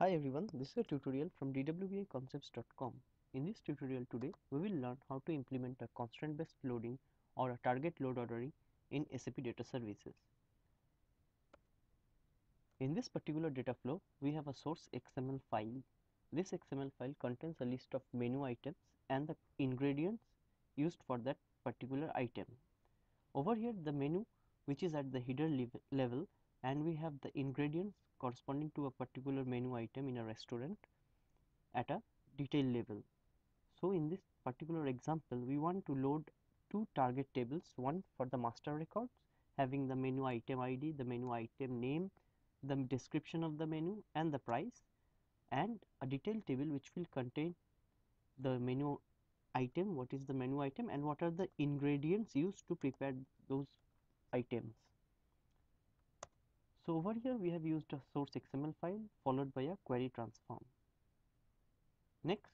Hi everyone, this is a tutorial from dwbiconcepts.com. In this tutorial today, we will learn how to implement a constraint based loading or a target load ordering in SAP data services. In this particular data flow, we have a source XML file. This XML file contains a list of menu items and the ingredients used for that particular item. Over here, the menu which is at the header level and we have the ingredients corresponding to a particular menu item in a restaurant at a detail level. So in this particular example, we want to load two target tables, one for the master records having the menu item ID, the menu item name, the description of the menu and the price and a detailed table which will contain the menu item, what is the menu item and what are the ingredients used to prepare those items. So over here we have used a source XML file followed by a query transform. Next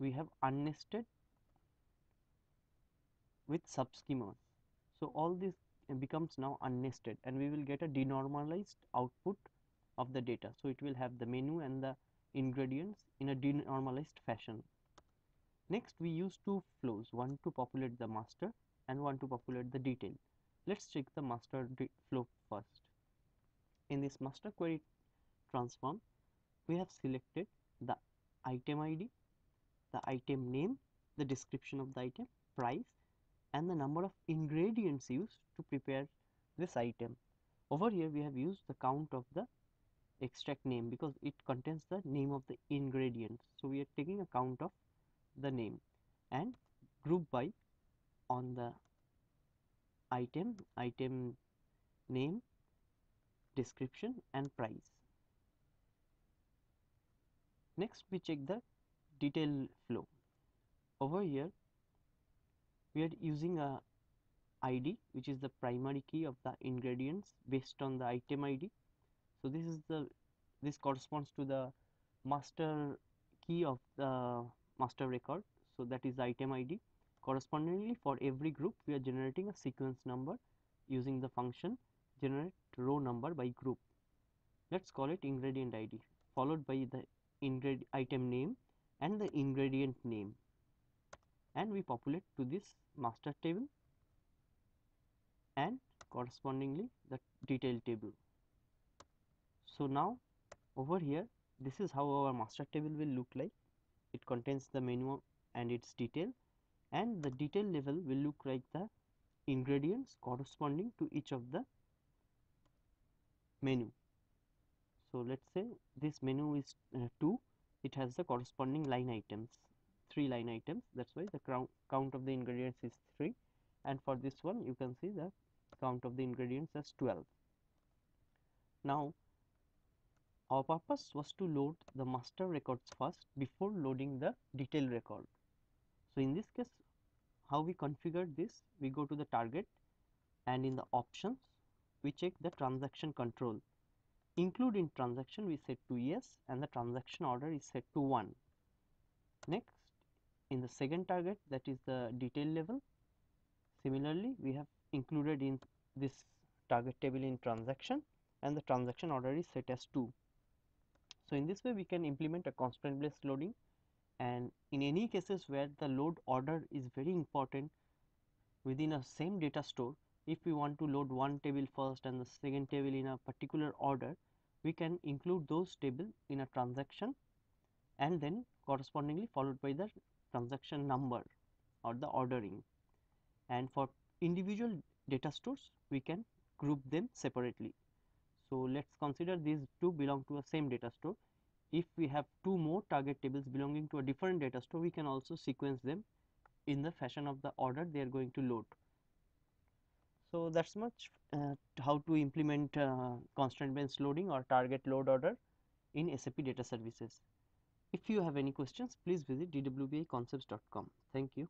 we have unnested with subschemas. So all this becomes now unnested and we will get a denormalized output of the data. So it will have the menu and the ingredients in a denormalized fashion. Next we use two flows, one to populate the master and one to populate the detail. Let's check the master flow first in this master query transform we have selected the item id the item name the description of the item price and the number of ingredients used to prepare this item. Over here we have used the count of the extract name because it contains the name of the ingredients. So we are taking a count of the name and group by on the item item name description and price. Next we check the detail flow. Over here we are using a ID which is the primary key of the ingredients based on the item ID. So this is the this corresponds to the master key of the master record. So that is the item ID. Correspondingly for every group we are generating a sequence number using the function generate row number by group. Let's call it ingredient id followed by the ingredient item name and the ingredient name. And we populate to this master table and correspondingly the detail table. So now over here this is how our master table will look like. It contains the menu and its detail and the detail level will look like the ingredients corresponding to each of the menu. So let's say this menu is uh, 2, it has the corresponding line items, 3 line items that's why the count of the ingredients is 3 and for this one you can see the count of the ingredients as 12. Now our purpose was to load the master records first before loading the detail record. So in this case how we configured this we go to the target and in the options we check the transaction control. Include in transaction we set to yes and the transaction order is set to 1 next in the second target that is the detail level. Similarly we have included in this target table in transaction and the transaction order is set as 2 so in this way we can implement a constraint based loading. And in any cases where the load order is very important within a same data store if we want to load one table first and the second table in a particular order we can include those table in a transaction and then correspondingly followed by the transaction number or the ordering and for individual data stores we can group them separately. So, let us consider these two belong to a same data store if we have two more target tables belonging to a different data store we can also sequence them in the fashion of the order they are going to load. So, that is much uh, how to implement uh, constraint based loading or target load order in SAP data services. If you have any questions, please visit dwbiconcepts.com. Thank you.